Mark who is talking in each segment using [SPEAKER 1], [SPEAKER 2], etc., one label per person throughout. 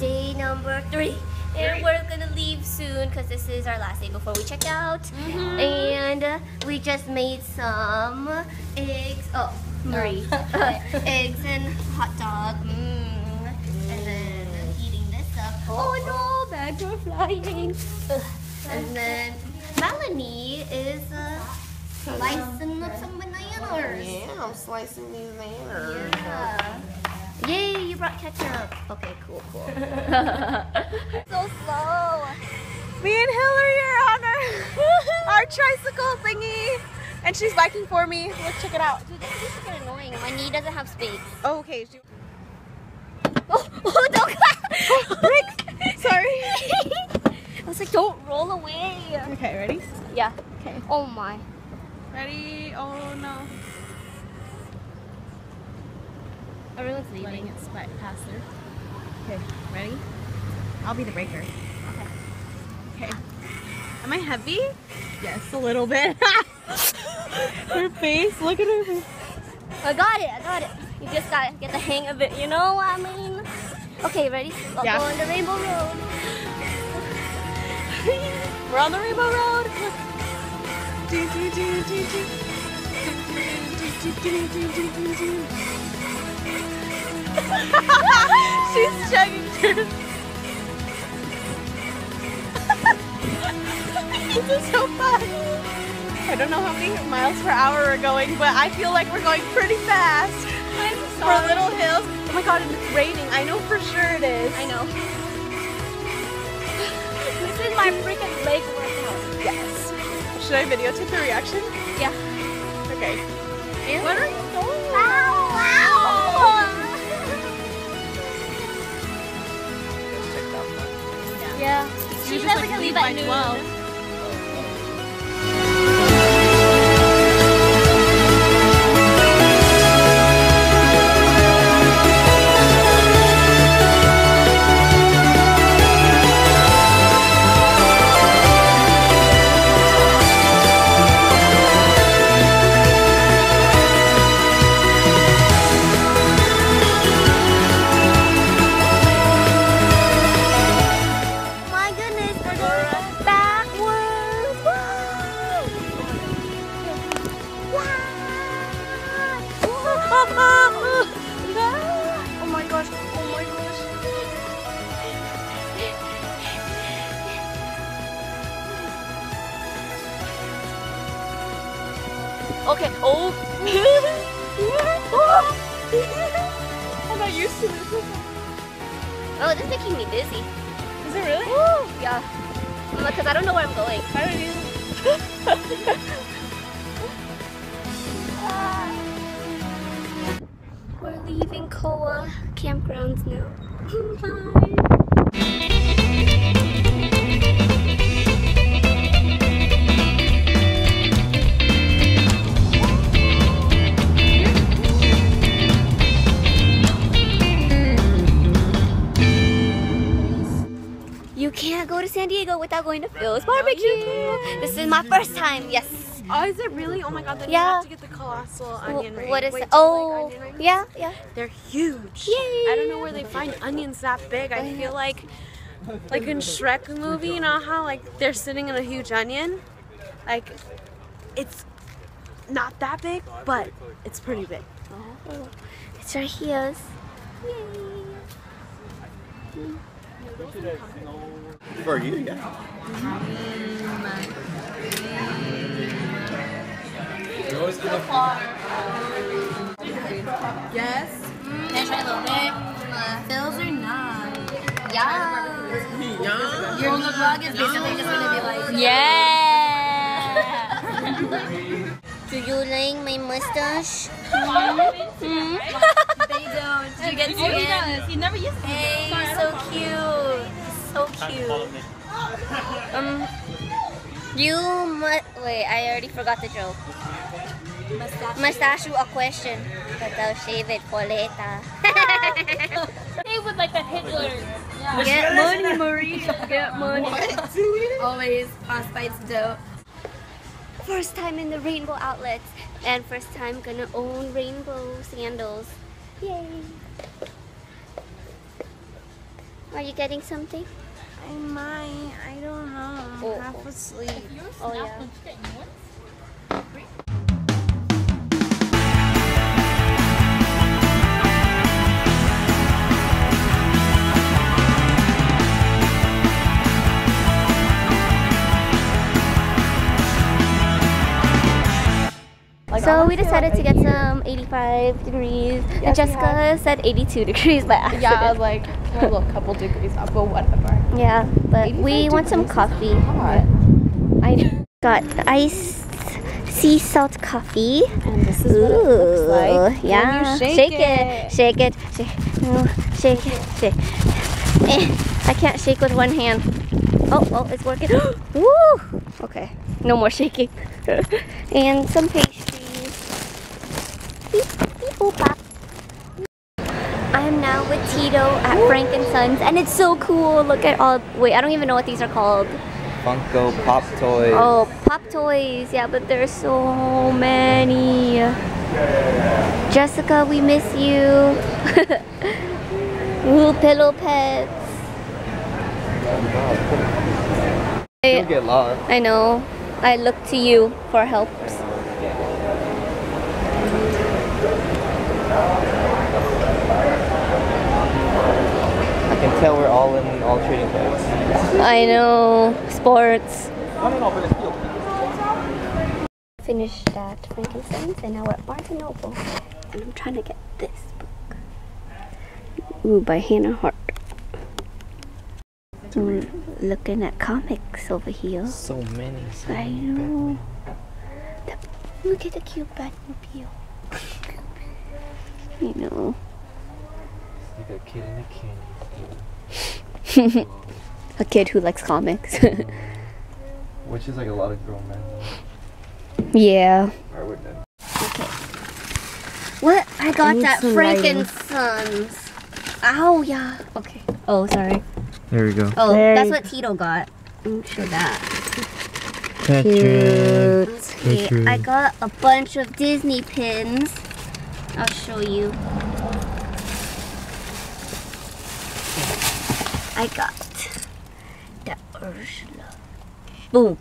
[SPEAKER 1] day number three. And we're gonna leave soon because this is our last day before we check out. And uh, we just made some eggs. Oh, Marie. eggs and hot dog. Mm. And then heating this up. Oh no, bags are flying. And then Melanie is uh, slicing up some bananas.
[SPEAKER 2] Yeah, I'm slicing these bananas.
[SPEAKER 1] Yeah. Yay, you brought ketchup. Okay, cool, cool. so slow.
[SPEAKER 3] Me and Hilary are on our, our tricycle thingy. And she's biking for me. Let's check it out.
[SPEAKER 1] Dude, this is get annoying. My knee doesn't have space.
[SPEAKER 3] Oh, okay.
[SPEAKER 1] Oh, oh don't
[SPEAKER 3] Brakes. Sorry.
[SPEAKER 1] I was like, don't roll away.
[SPEAKER 3] Okay, ready?
[SPEAKER 1] Yeah.
[SPEAKER 3] Okay.
[SPEAKER 1] Oh my.
[SPEAKER 3] Ready? Oh no.
[SPEAKER 1] Oh, Everyone's
[SPEAKER 3] Letting it past her. Okay, ready? I'll be the breaker.
[SPEAKER 1] Okay.
[SPEAKER 3] Okay. Am I heavy? Yes, a little bit. her face, look at her face.
[SPEAKER 1] I got it. I got it. You just gotta get the hang of it. You know what I mean? Okay, ready? I'll
[SPEAKER 3] Yeah.
[SPEAKER 1] go on the Rainbow Road.
[SPEAKER 3] We're on the Rainbow Road. Do, do, do, do, do. Do, do, do, do, do, do. She's chugging this is so fun. I don't know how many miles per hour we're going, but I feel like we're going pretty fast
[SPEAKER 1] I'm
[SPEAKER 3] for little hills. Oh my god, and it's raining. I know for sure it is.
[SPEAKER 1] I know. this is my freaking leg workout.
[SPEAKER 3] Yes. Should I videotape the reaction?
[SPEAKER 1] Yeah.
[SPEAKER 3] Okay.
[SPEAKER 1] What are you doing? Ow! She's never
[SPEAKER 3] like,
[SPEAKER 1] gonna
[SPEAKER 3] leave
[SPEAKER 1] at
[SPEAKER 3] by
[SPEAKER 1] noon.
[SPEAKER 3] 12.
[SPEAKER 1] Okay. Oh.
[SPEAKER 3] I'm not used to this.
[SPEAKER 1] Oh, this is making me dizzy.
[SPEAKER 3] Is it really?
[SPEAKER 1] Yeah. Because I don't know where I'm going.
[SPEAKER 3] I don't either.
[SPEAKER 1] We're leaving KOA campgrounds now. You can't go to San Diego without going to Phil's barbecue. This is my first time. Yes.
[SPEAKER 3] Oh, is it really? Oh my god, then
[SPEAKER 1] Yeah.
[SPEAKER 3] you have to get the colossal onion rings.
[SPEAKER 1] What is
[SPEAKER 3] Wait,
[SPEAKER 1] it? Oh,
[SPEAKER 3] like
[SPEAKER 1] yeah, yeah.
[SPEAKER 3] They're huge.
[SPEAKER 1] Yay.
[SPEAKER 3] I don't know where they find onions that big. I feel like, like in Shrek movie, you know how like they're sitting in a huge onion? Like, it's not that big, but it's pretty big.
[SPEAKER 1] Oh, it's right here.
[SPEAKER 4] For you, yeah.
[SPEAKER 3] Yes.
[SPEAKER 1] Can I try a little bit? Phil's or not? Yeah. yeah. Your whole vlog is basically just gonna be like, yeah. Do you like my mustache? Hmm? they. Did you get to it?
[SPEAKER 5] He never used to.
[SPEAKER 1] Hey, you're so cute. So cute. Um, you mu- wait. I already forgot the joke. Mustache you a question, but I'll shave it for later.
[SPEAKER 5] Hey, with like the Hitler.
[SPEAKER 1] Get money, Marie. Get money.
[SPEAKER 5] Always frostbite's dope.
[SPEAKER 1] First time in the rainbow outlets, and first time gonna own rainbow sandals. Yay! Are you getting something?
[SPEAKER 3] I might. I don't know. I'm
[SPEAKER 1] Oh.
[SPEAKER 3] half asleep.
[SPEAKER 1] Oh yeah. So we decided to get some 85 degrees, and Jessica said 82 degrees by accident.
[SPEAKER 2] Yeah, I was like a little couple degrees off, but whatever.
[SPEAKER 1] Yeah, but we want some coffee.
[SPEAKER 2] Hot.
[SPEAKER 1] I got iced sea salt coffee.
[SPEAKER 2] And this is what it looks like.
[SPEAKER 1] Yeah,
[SPEAKER 2] you shake,
[SPEAKER 1] it, shake it, shake, shake it, shake. Eh, I can't shake with one hand. Oh, oh, it's working. Woo! Okay, no more shaking. and some pastries. Am now with Tito at Frank and Sons, and it's so cool. Look at all. Wait, I don't even know what these are called.
[SPEAKER 4] Funko Pop Toys.
[SPEAKER 1] Oh, pop toys. Yeah, but there's so many. Jessica, we miss you. Ooh, pillow pets.
[SPEAKER 4] You'll get lost.
[SPEAKER 1] I know. I look to you for help.
[SPEAKER 4] Can tell we're all in all trading cards.
[SPEAKER 1] I know. Sports. Finished that Frankenstein's and now we're at Barnes & Noble. And I'm trying to get this book. Ooh, by Hannah Hart. We're looking at comics over here.
[SPEAKER 4] So many. So
[SPEAKER 1] I
[SPEAKER 4] many
[SPEAKER 1] know. The- look at the cute Batmobile. You know.
[SPEAKER 4] Like a kid in a candy.
[SPEAKER 1] A kid who likes comics.
[SPEAKER 4] Which is like a lot of grown men.
[SPEAKER 1] yeah.
[SPEAKER 4] Or would men.
[SPEAKER 1] What? I got
[SPEAKER 3] need
[SPEAKER 1] that
[SPEAKER 3] some
[SPEAKER 1] Frank and Sons. Ow, yeah. Okay. Oh, sorry.
[SPEAKER 4] There we go.
[SPEAKER 1] Oh,
[SPEAKER 3] There
[SPEAKER 1] that's what Tito got. I'm sure that.
[SPEAKER 4] Cute.
[SPEAKER 1] Okay, I got a bunch of Disney pins. I'll show you. I got the Ursula. Boom.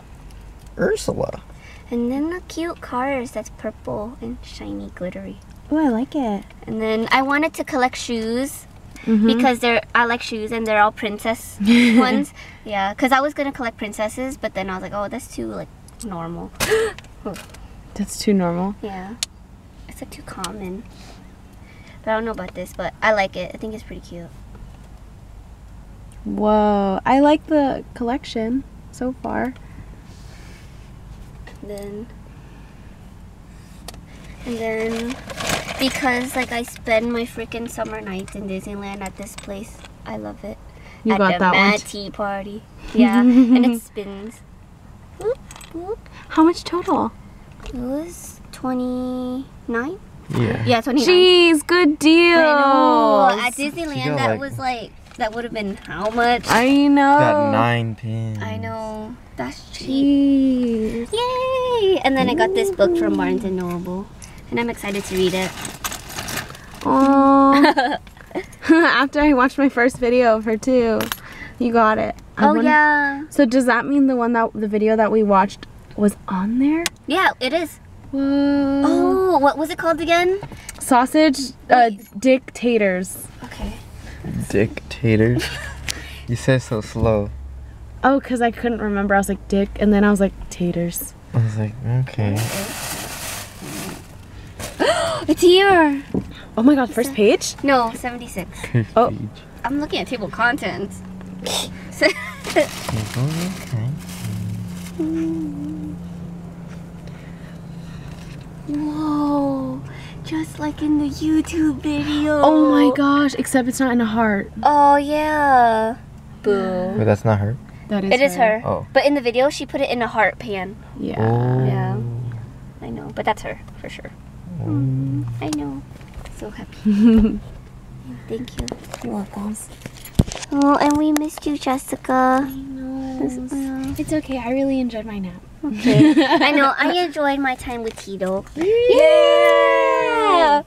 [SPEAKER 4] Ursula.
[SPEAKER 1] And then the cute cars that's purple and shiny glittery.
[SPEAKER 3] Oh, I like it.
[SPEAKER 1] And then I wanted to collect shoes
[SPEAKER 3] Mm-hmm.
[SPEAKER 1] because they're I like shoes and they're all princess ones. Yeah, because I was gonna collect princesses, but then I was like, oh, that's too like normal.
[SPEAKER 3] That's too normal.
[SPEAKER 1] Yeah, it's like too common. But I don't know about this, but I like it. I think it's pretty cute.
[SPEAKER 3] Whoa. I like the collection so far.
[SPEAKER 1] then and then because like I spend my freaking summer nights in Disneyland at this place, I love it.
[SPEAKER 3] You
[SPEAKER 1] at
[SPEAKER 3] got
[SPEAKER 1] the
[SPEAKER 3] that one.
[SPEAKER 1] Mad Tea Party. Yeah, and it spins. Whoop, whoop.
[SPEAKER 3] How much total?
[SPEAKER 1] It was twenty nine.
[SPEAKER 4] Yeah.
[SPEAKER 1] Yeah, twenty nine.
[SPEAKER 3] Jeez, good deal.
[SPEAKER 1] I know. At Disneyland,
[SPEAKER 4] got,
[SPEAKER 1] that
[SPEAKER 4] like-
[SPEAKER 1] was like that would have been how much?
[SPEAKER 3] I know.
[SPEAKER 4] Got nine pins.
[SPEAKER 1] I know. That's cheap.
[SPEAKER 3] Jeez.
[SPEAKER 1] Yay! And then I got this book from Barnes and Noble, and I'm excited to read it.
[SPEAKER 3] Oh. After I watched my first video of her too, you got it. I
[SPEAKER 1] oh
[SPEAKER 3] wonder-
[SPEAKER 1] yeah,
[SPEAKER 3] So does that mean the one that the video that we watched was on there?
[SPEAKER 1] yeah, it is.
[SPEAKER 3] Whoa.
[SPEAKER 1] Oh, what was it called again?
[SPEAKER 3] Sausage uh, dictators.
[SPEAKER 1] Okay.
[SPEAKER 4] Dictators. you said so slow.
[SPEAKER 3] Oh, cause I couldn't remember. I was like dick, and then I was like taters.
[SPEAKER 4] I was like, okay.
[SPEAKER 1] It's here.
[SPEAKER 3] Oh my god, first page.
[SPEAKER 1] No, 76.
[SPEAKER 3] Oh.
[SPEAKER 1] I'm looking at table of contents. Whoa, just like in the YouTube video.
[SPEAKER 3] Oh my gosh! Except it's not in a heart.
[SPEAKER 1] Oh yeah. Boo.
[SPEAKER 4] But that's not her.
[SPEAKER 3] That is.
[SPEAKER 1] It is her.
[SPEAKER 4] Oh.
[SPEAKER 1] But in the video, she put it in a heart pan.
[SPEAKER 3] Yeah.
[SPEAKER 4] Oh.
[SPEAKER 1] Yeah. I know, but that's her for sure. Mm, I know. So happy. Thank you.
[SPEAKER 3] You're welcome.
[SPEAKER 1] Oh, and we missed you, Jessica.
[SPEAKER 3] I know.
[SPEAKER 1] This- uh,
[SPEAKER 3] It's okay. I really enjoyed my nap.
[SPEAKER 1] Okay. I know. I enjoyed my time with Tito.
[SPEAKER 3] Yeah.